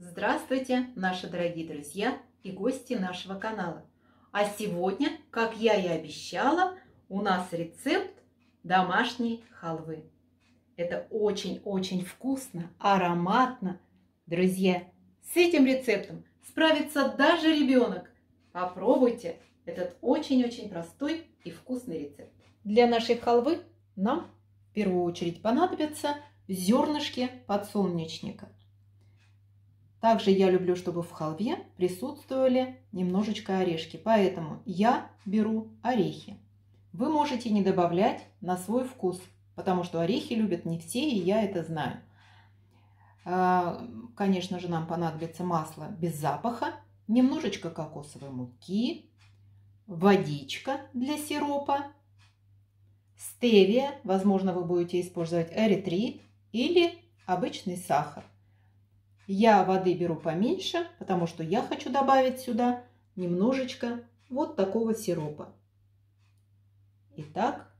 Здравствуйте, наши дорогие друзья и гости нашего канала. А сегодня, как я и обещала, у нас рецепт домашней халвы. Это очень-очень вкусно, ароматно. Друзья, с этим рецептом справится даже ребенок. Попробуйте этот очень-очень простой и вкусный рецепт. Для нашей халвы нам в первую очередь понадобятся зернышки подсолнечника. Также я люблю, чтобы в халве присутствовали немножечко орешки, поэтому я беру орехи. Вы можете не добавлять на свой вкус, потому что орехи любят не все, и я это знаю. А, конечно же, нам понадобится масло без запаха, немножечко кокосовой муки, водичка для сиропа, стевия, возможно, вы будете использовать эритрит или обычный сахар. Я воды беру поменьше, потому что я хочу добавить сюда немножечко вот такого сиропа. Итак,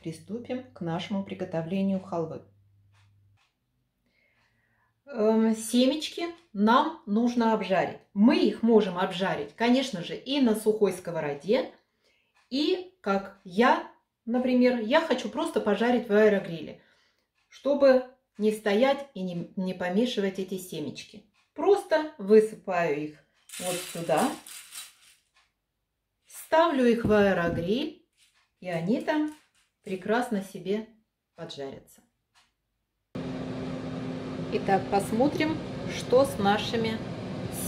приступим к нашему приготовлению халвы. Эм, семечки нам нужно обжарить. Мы их можем обжарить, конечно же, и на сухой сковороде, и как я, например, я хочу просто пожарить в аэрогриле, чтобы не стоять и не, не помешивать эти семечки. Просто высыпаю их вот сюда, ставлю их в аэрогриль, и они там прекрасно себе поджарятся. Итак, посмотрим, что с нашими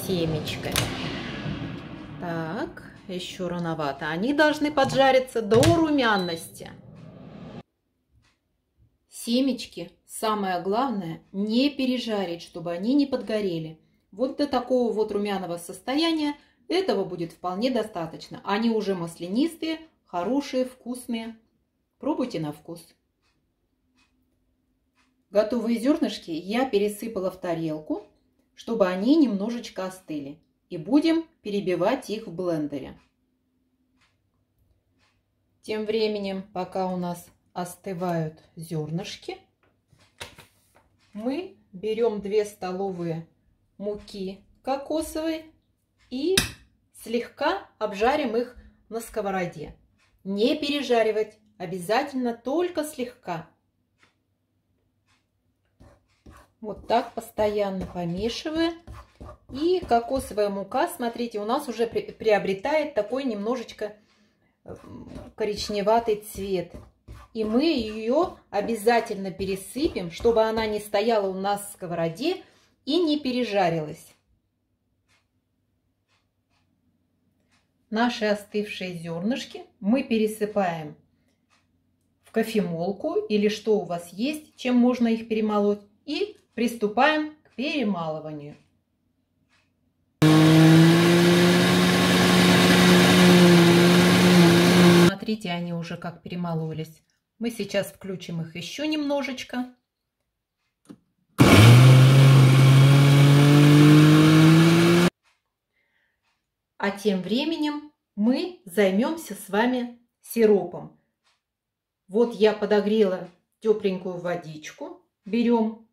семечками. Так, еще рановато. Они должны поджариться до румяности. Семечки, самое главное, не пережарить, чтобы они не подгорели. Вот до такого вот румяного состояния этого будет вполне достаточно. Они уже маслянистые, хорошие, вкусные. Пробуйте на вкус. Готовые зернышки я пересыпала в тарелку, чтобы они немножечко остыли. И будем перебивать их в блендере. Тем временем, пока у нас остывают зернышки, мы берем 2 столовые муки кокосовой и слегка обжарим их на сковороде. Не пережаривать, обязательно только слегка. Вот так постоянно помешивая. И кокосовая мука, смотрите, у нас уже приобретает такой немножечко коричневатый цвет. И мы ее обязательно пересыпем, чтобы она не стояла у нас в сковороде и не пережарилась. Наши остывшие зернышки мы пересыпаем в кофемолку или что у вас есть, чем можно их перемолоть. И приступаем к перемалыванию. Смотрите, они уже как перемололись. Мы сейчас включим их еще немножечко. А тем временем мы займемся с вами сиропом. Вот я подогрела тепленькую водичку. Берем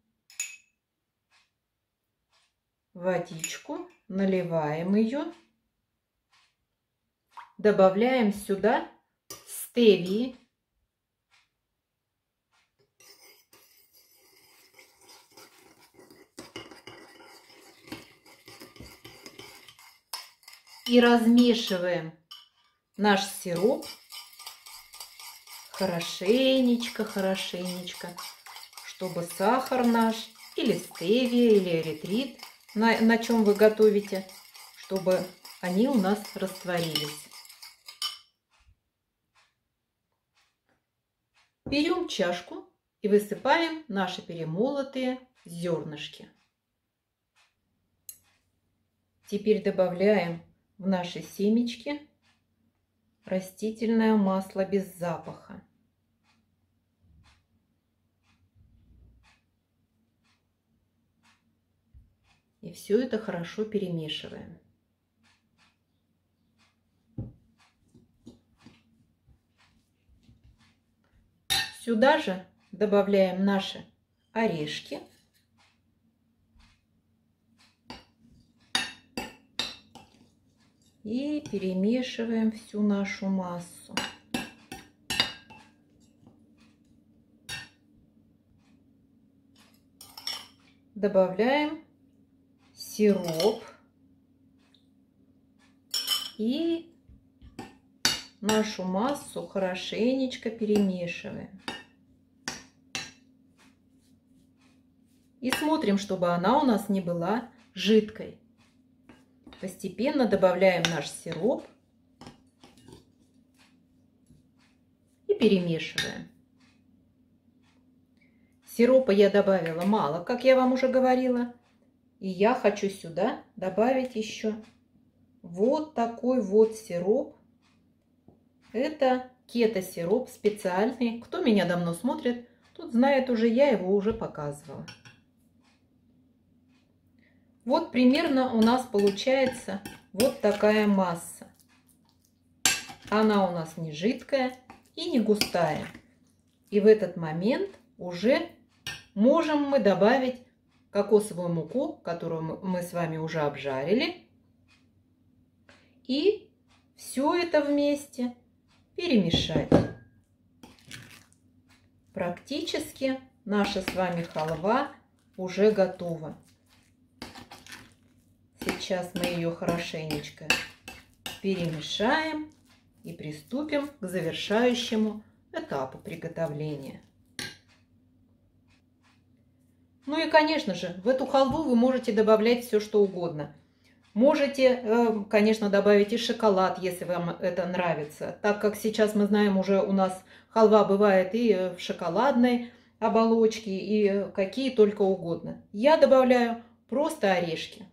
водичку, наливаем ее, добавляем сюда стевии и размешиваем наш сироп хорошенечко, хорошенечко, чтобы сахар наш или стевия, или эритрит, на, на чем вы готовите, чтобы они у нас растворились. Берем чашку и высыпаем наши перемолотые зернышки. Теперь добавляем в наши семечки растительное масло без запаха. И все это хорошо перемешиваем. Сюда же добавляем наши орешки. И перемешиваем всю нашу массу. Добавляем сироп и нашу массу хорошенечко перемешиваем. И смотрим, чтобы она у нас не была жидкой. Постепенно добавляем наш сироп и перемешиваем. Сиропа я добавила мало, как я вам уже говорила. И я хочу сюда добавить еще вот такой вот сироп. Это кето-сироп специальный. Кто меня давно смотрит, тут знает уже, я его уже показывала. Вот примерно у нас получается вот такая масса. Она у нас не жидкая и не густая. И в этот момент уже можем мы добавить кокосовую муку, которую мы с вами уже обжарили. И все это вместе перемешать. Практически наша с вами халва уже готова. Сейчас мы ее хорошенечко перемешаем и приступим к завершающему этапу приготовления. Ну и, конечно же, в эту халву вы можете добавлять все, что угодно. Можете, э, конечно, добавить и шоколад, если вам это нравится. Так как сейчас мы знаем, уже у нас халва бывает и в шоколадной оболочке, и какие только угодно. Я добавляю просто орешки.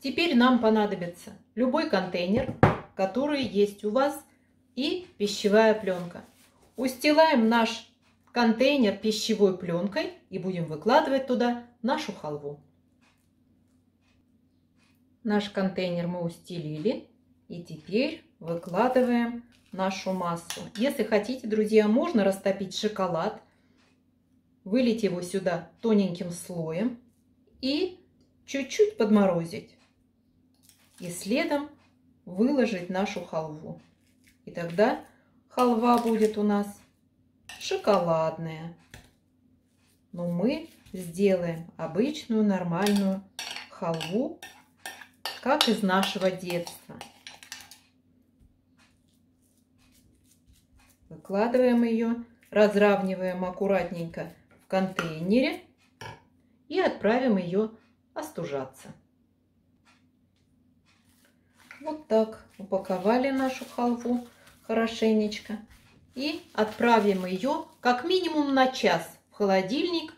Теперь нам понадобится любой контейнер, который есть у вас, и пищевая пленка. Устилаем наш контейнер пищевой пленкой и будем выкладывать туда нашу халву. Наш контейнер мы устелили и теперь выкладываем нашу массу. Если хотите, друзья, можно растопить шоколад, вылить его сюда тоненьким слоем и чуть-чуть подморозить и следом выложить нашу халву. И тогда халва будет у нас шоколадная. Но мы сделаем обычную нормальную халву, как из нашего детства. Выкладываем ее, разравниваем аккуратненько в контейнере и отправим ее остужаться. Вот так упаковали нашу халву хорошенечко. И отправим ее как минимум на час в холодильник.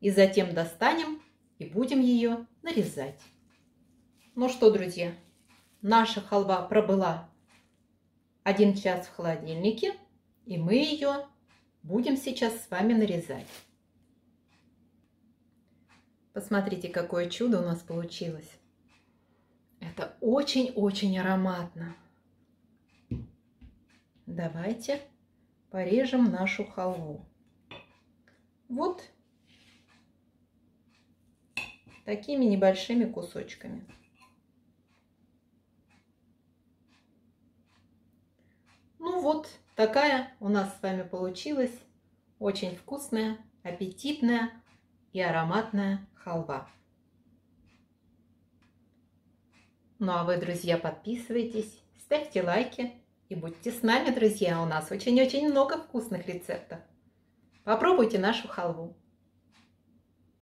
И затем достанем и будем ее нарезать. Ну что, друзья, наша халва пробыла один час в холодильнике. И мы ее будем сейчас с вами нарезать. Посмотрите, какое чудо у нас получилось. Это очень-очень ароматно. Давайте порежем нашу халву. Вот такими небольшими кусочками. Ну вот, такая у нас с вами получилась очень вкусная, аппетитная и ароматная халва. Ну а вы, друзья, подписывайтесь, ставьте лайки и будьте с нами, друзья. У нас очень-очень много вкусных рецептов. Попробуйте нашу халву.